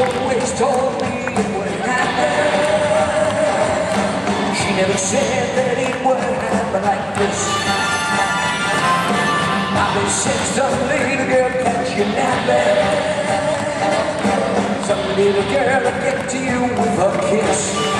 always told me it would happen. She never said that it would happen like this. I've been said some little girl catch you napping. Some little girl will get to you with a kiss.